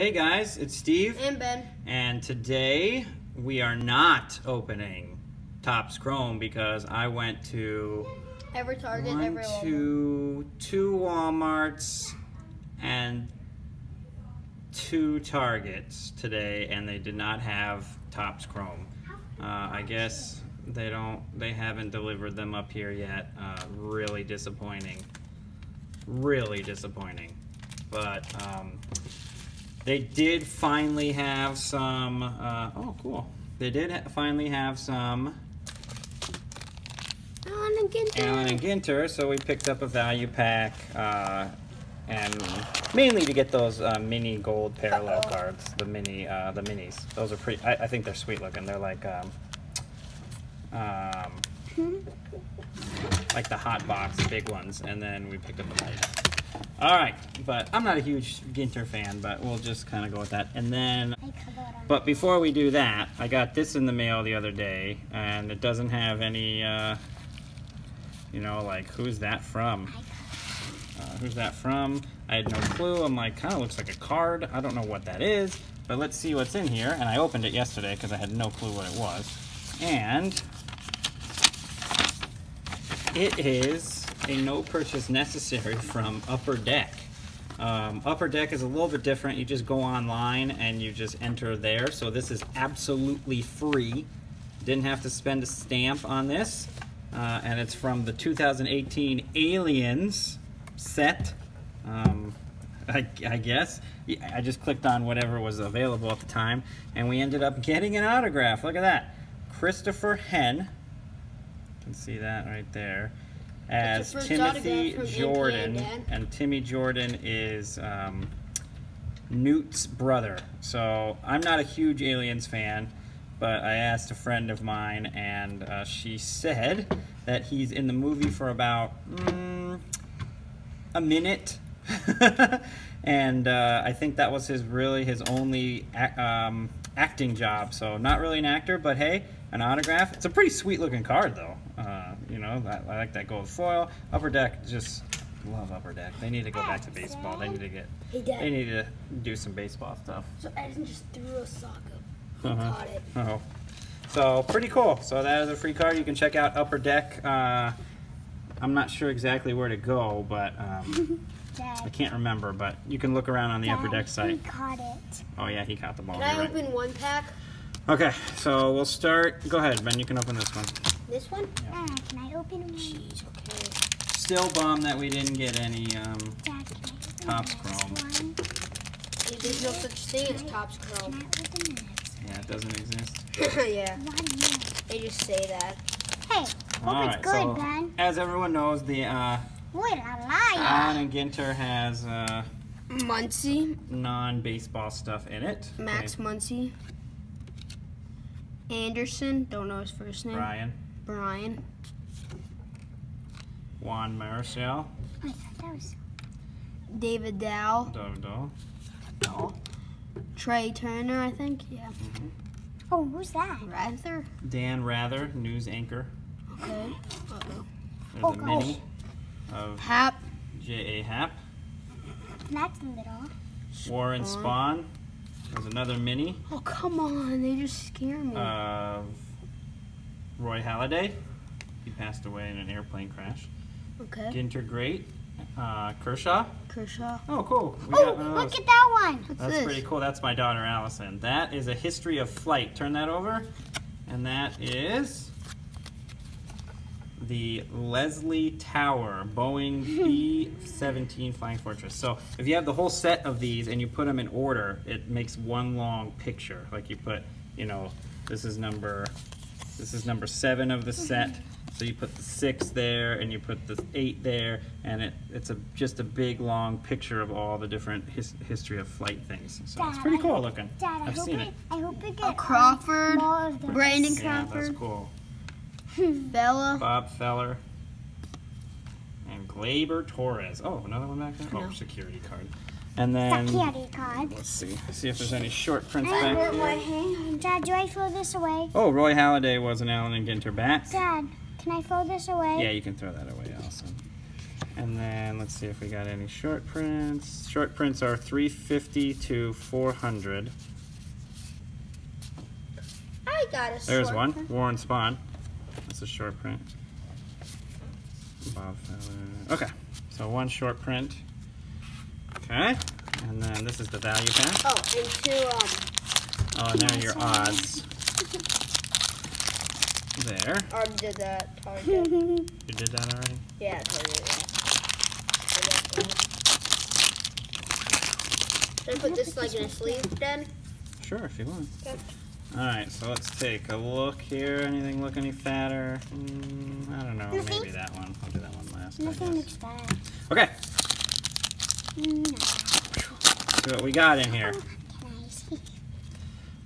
Hey guys, it's Steve. And Ben. And today we are not opening Topps Chrome because I went to Every Target, one, every Walmart. two, two Walmarts and two Targets today, and they did not have Topps Chrome. Uh, I guess they don't, they haven't delivered them up here yet. Uh, really disappointing. Really disappointing. But um, they did finally have some. Uh, oh, cool. They did ha finally have some Allen and Ginter. Allen and Ginter, so we picked up a value pack, uh, and mainly to get those uh, mini gold parallel Uh-oh. cards, the mini, uh, the minis. Those are pretty. I, I think they're sweet looking. They're like, um, um, like the hot box big ones, and then we picked up the value. All right, but I'm not a huge Ginter fan, but we'll just kind of go with that. And then but before we do that, I got this in the mail the other day, and it doesn't have any, uh, you know, like, who's that from? Uh, who's that from? I had no clue. I'm like, kind of looks like a card. I don't know what that is, but let's see what's in here. And I opened it yesterday because I had no clue what it was. And it is a no purchase necessary from Upper Deck. Um, Upper Deck is a little bit different. You just go online and you just enter there. So this is absolutely free. Didn't have to spend a stamp on this. Uh, and it's from the 2018 Aliens set. Um, I, I guess. I just clicked on whatever was available at the time. And we ended up getting an autograph. Look at that. Christopher Henn. You can see that right there as Timothy your first autograph from Jordan, and Timmy Jordan is um, Newt's brother. So I'm not a huge Aliens fan, but I asked a friend of mine, and uh, she said that he's in the movie for about mm, a minute. and uh, I think that was his really his only ac- um, acting job. So not really an actor, but hey, an autograph. It's a pretty sweet looking card though. Uh, you know, that, I like that gold foil. Upper Deck, just love Upper Deck. They need to go back to baseball. They need to get. Hey, Dad. They need to do some baseball stuff. So Edison just threw a sock up. He Uh-huh. caught it. Oh. So pretty cool. So that is a free card. You can check out Upper Deck. Uh, I'm not sure exactly where to go, but um, I can't remember. But you can look around on the Upper Deck He site. caught it. Oh yeah, he caught the ball. Can I You're right. open one pack? Okay, so we'll start. Go ahead, Ben. You can open this one. This one? Ah, can I open one? Jeez, okay. Still bummed that we didn't get any. Um, Dad, can I open Topps Chrome. one? There's no such thing as Topps Can Chrome. I open this? yeah, it doesn't exist. yeah, Why do you? they just say that. Hey, hope All it's right, good, so Ben. as everyone knows, the uh, Wait, a liar. Allen and Ginter has uh, Muncie, non-baseball stuff in it. Max Okay, Muncy. Anderson, don't know his first name. Brian, Brian. Juan Marcel, I thought that was. David Dahl. Dodo. No. Trea Turner, I think. Yeah. Mm-hmm. Oh, who's that? Rather. Dan Rather, news anchor. Okay. Uh-oh. There's Oh, a mini of Happ. J.A. Happ. That's a little. Warren Spahn. There's another mini Oh, come on. They just scare me. of Roy Halladay. He passed away in an airplane crash. okay. Ginter Great. Uh, Kershaw. Kershaw. Oh, cool. We Oh, got one of look at that one. What's That's this? pretty cool. That's my daughter Allison. That is a history of flight. Turn that over. And that is the Leslie Tower Boeing B-17 Flying Fortress. So if you have the whole set of these and you put them in order, it makes one long picture. Like you put, you know, this is number, this is number seven of the set. So you put the six there, and you put the eight there, and it, it's a just a big long picture of all the different his, history of flight things. So it's pretty cool hope- looking. Dad, I I've hope seen it, it. I hope it Oh, gets Crawford. more of this. Brandon Yeah, that's Crawford. cool. Bella. Bob Feller and Gleyber Torres. Oh, another one back there. Oh, No. security card. And then Security card. let's see, see if there's any short prints I back hurt my here. Dad, do I throw this away? Oh, Roy Halladay was an Allen and Ginter bat. Dad, can I throw this away? Yeah, you can throw that away, Allison. And then let's see if we got any short prints. Short prints are 350 to 400. I got a short. There's short one. print. Warren Spahn. That's a short print. Bob Feller. Okay, so one short print. Okay, and then this is the value pack. Oh, and two, um, Oh, and there are your odds. There. already did that. Target. You did that already? yeah, target, yeah. Should I put this like in a sleeve then? Sure, if you want. Okay. All right, so let's take a look here. Anything look any fatter? Mm, I don't know. Nothing. Maybe that one. I'll do that one last. Nothing looks bad. Okay, see what we got in here. Can I see?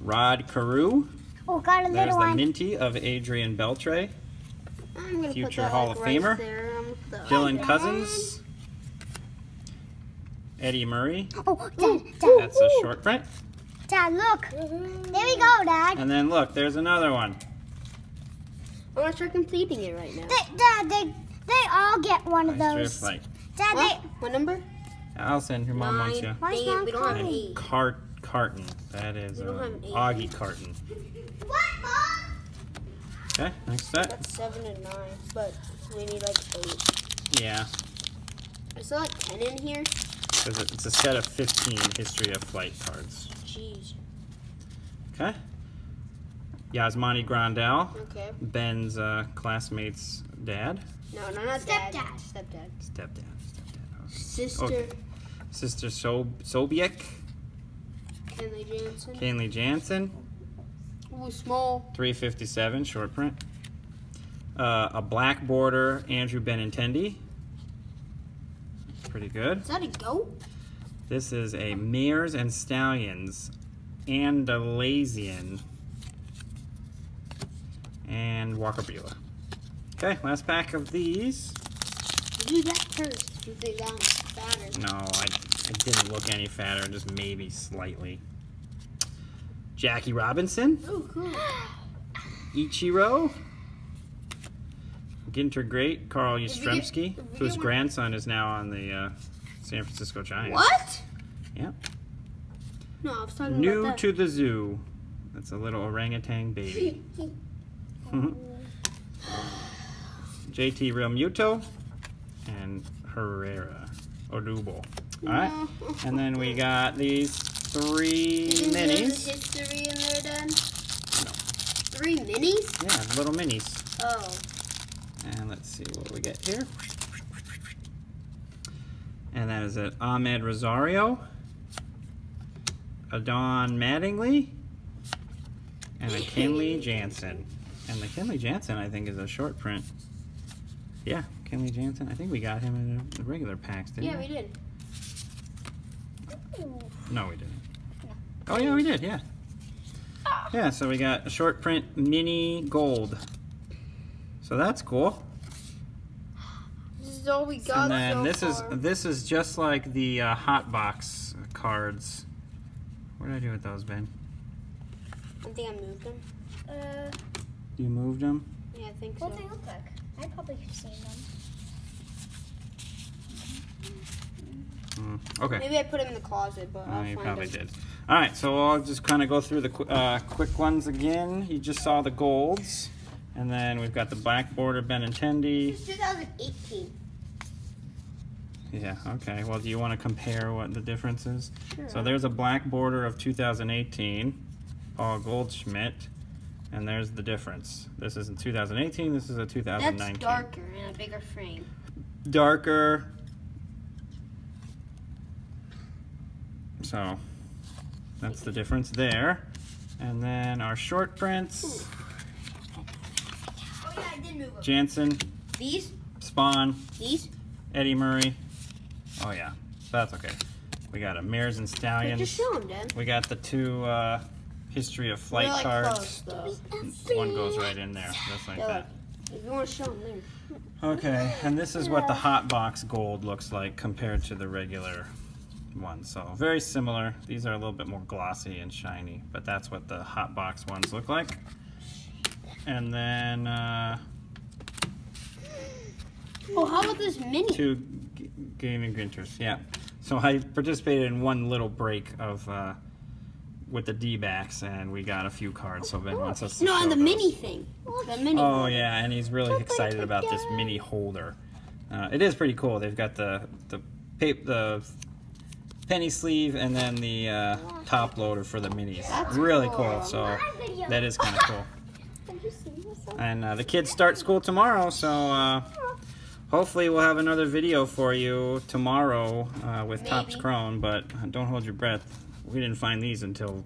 Rod Carew. Oh, got a There's little the one. Minty of Adrian Beltre. Future put that, Hall like, of right Famer. there, the- Dylan Cozens. Eddie Murray. Oh, Dad, Dad, That's a short print. Dad, look. There we go, Dad. And then look, there's another one. Oh, I want to start completing it right now. They, Dad, they, they all get one of those. drift light. Dad, What? they. What number? Allison, your mom wants you. Why is Dang it, Mom we don't have an eight. Cart carton. That is We don't uh, have an eight. Augie carton. What, Mom? Okay, next set. That's seven and nine, but we need like eight. Yeah, I saw like ten in here. because it's a set of 15 history of flight cards. Jeez. Okay. Yasmani Grandal, Okay. Ben's uh, classmate's dad. No, no, not dad. Stepdad. Stepdad. Stepdad. Stepdad. Oh. Sister. Okay. Sister Sob- Sobiek, Kenley Jansen. Kenley Jansen, Ooh, small. 357 short print. Uh, a black border Andrew Benintendi. Pretty good. Is that a goat? This is a Mares and Stallions Andalusian and Walker Buehler. Okay, last pack of these. Do that first. You think that one's fatter. No, I, I didn't look any fatter, just maybe slightly. Jackie Robinson, Oh, cool. Ichiro, Ginter Great, Carl Yastrzemski, whose grandson is now on the uh, San Francisco Giants. What? Yep. No, I was talking New about to the zoo. That's a little orangutan baby. JT Realmuto and Herrera Odubo. Alright. And then we got these three there minis. history in there then? No. Three minis? Yeah, little minis. Oh. And let's see what we get here. And that is it. Amed Rosario, Adon Mattingly, and a Kenley Jansen. And the Kenley Jansen, I think, is a short print. Yeah, Kenley Jansen. I think we got him in the regular packs, didn't Yeah, we? Yeah, we did. No, we didn't. Oh, yeah, we did, yeah. Yeah, so we got a short print mini gold. So that's cool. This is all we got and then so this far. is this is just like the uh, hot box cards. What did I do with those, Ben? I think I moved them. Uh, You moved them? Yeah, I think so. what do they look like? I probably have seen them. Mm, okay. Maybe I put them in the closet, but Uh, I'll you find probably them. did. All right, so I'll just kind of go through the qu- uh, quick ones again. You just saw the golds, and then we've got the black border Benintendi. This is 2018. Yeah. Okay. Well, do you want to compare what the difference is? Sure. So there's a black border of 2018, Paul Goldschmidt, and there's the difference. This is in 2018. This is a 2019. That's darker and a bigger frame. darker. So that's the difference there. And then our short prints Oh yeah, I did move them. Jansen, These, Spahn, these. Eddie Murray. Oh, yeah, that's okay. We got a Mares and Just Stallions. show them, Dan. We got the two uh, History of Flight They're, like, cards. close. One goes right in there, just like They're that. If you want to show them there. Okay, and this is what the hot box gold looks like compared to the regular one. So very similar. These are a little bit more glossy and shiny, but that's what the hot box ones look like. And then uh, Oh, how about this mini? Two G- gaming Ginters, yeah. So I participated in one little break of uh, with the D-backs, and we got a few cards. So Ben wants us to No, on the those. mini thing. The mini. Oh yeah, and he's really excited about this mini holder. Uh, it is pretty cool. They've got the the paper, the penny sleeve, and then the uh, top loader for the minis. That's really cool. cool. So that is kind of cool. Have you seen this? one? And uh, the kids start school tomorrow, so uh, hopefully we'll have another video for you tomorrow uh, with Topps Maybe. Chrome. But don't hold your breath. We didn't find these until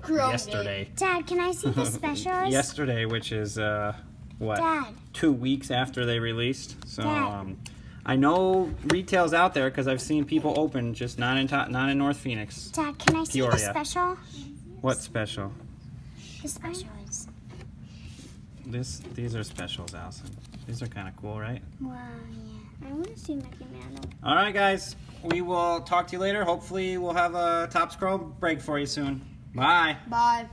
Chrome yesterday. Dad, can I see the specials? yesterday, which is uh, what Dad. two weeks after they released. So um, I know retail's out there because I've seen people open, just not in not in North Phoenix. Dad, can I see the special? What special? The specials. This these are specials, Allison. These are kind of cool, right? Wow, yeah. I want to see Mickey Mantle. All right, guys. We will talk to you later. Hopefully, we'll have a top scroll break for you soon. Bye. Bye.